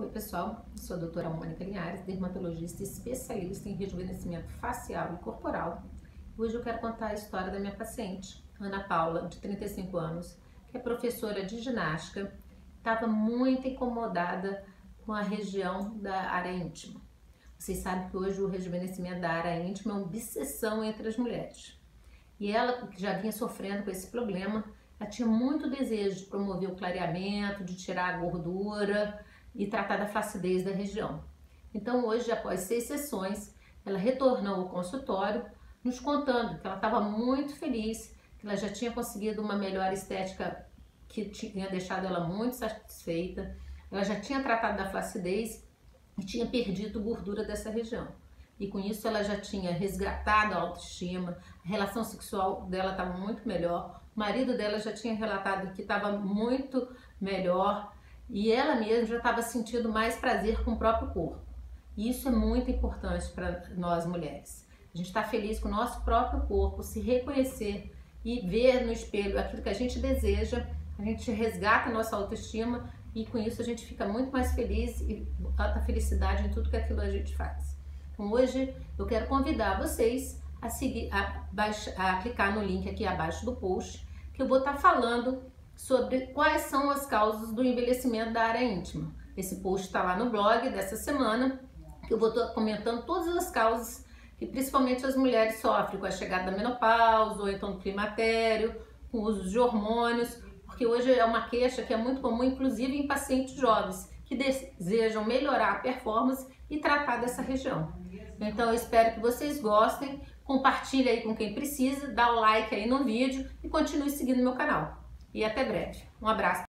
Oi pessoal, sou a doutora Mônica Linhares, dermatologista especialista em rejuvenescimento facial e corporal. Hoje eu quero contar a história da minha paciente, Ana Paula, de 35 anos, que é professora de ginástica, estava muito incomodada com a região da área íntima. Vocês sabem que hoje o rejuvenescimento da área íntima é uma obsessão entre as mulheres. E ela, que já vinha sofrendo com esse problema, ela tinha muito desejo de promover o clareamento, de tirar a gordura, e tratar da flacidez da região. Então, hoje, após seis sessões, ela retornou ao consultório, nos contando que ela estava muito feliz, que ela já tinha conseguido uma melhor estética que tinha deixado ela muito satisfeita, ela já tinha tratado da flacidez e tinha perdido gordura dessa região. E com isso ela já tinha resgatado a autoestima, a relação sexual dela estava muito melhor, o marido dela já tinha relatado que estava muito melhor, e ela mesma já estava sentindo mais prazer com o próprio corpo. E isso é muito importante para nós mulheres. A gente está feliz com o nosso próprio corpo, se reconhecer e ver no espelho aquilo que a gente deseja, a gente resgata a nossa autoestima e com isso a gente fica muito mais feliz e bota felicidade em tudo que aquilo a gente faz. Então hoje eu quero convidar vocês a seguir, a, baixa, a clicar no link aqui abaixo do post, que eu vou estar tá falando sobre quais são as causas do envelhecimento da área íntima. Esse post está lá no blog dessa semana, que eu vou comentando todas as causas que principalmente as mulheres sofrem com a chegada da menopausa ou então do climatério, com o uso de hormônios, porque hoje é uma queixa que é muito comum, inclusive em pacientes jovens, que desejam melhorar a performance e tratar dessa região. Então eu espero que vocês gostem, compartilhe aí com quem precisa, dá o like aí no vídeo e continue seguindo meu canal e até breve. Um abraço.